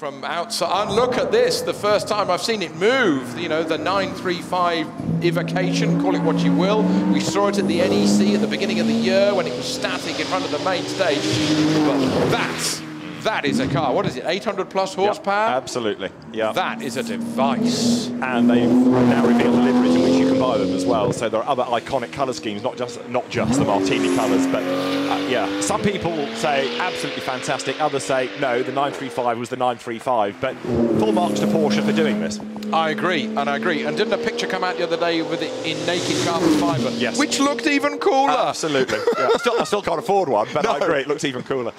from outside. And look at this, the first time I've seen it move. You know, the 935 evocation, call it what you will. We saw it at the NEC at the beginning of the year when it was static in front of the main stage. But that's that is a car. What is it? 800 plus horsepower? Yep, absolutely. Yeah. That is a device. And they've now revealed the liveries in which you can buy them as well. So there are other iconic colour schemes, not just not just the Martini colours, but uh, yeah. Some people say absolutely fantastic. Others say no, the 935 was the 935. But full marks to Porsche for doing this. I agree, and I agree. And didn't a picture come out the other day with it in naked carbon fibre? Yes. Which looked even cooler. Absolutely. Yeah. I, still, I still can't afford one, but No. I agree, it looks even cooler.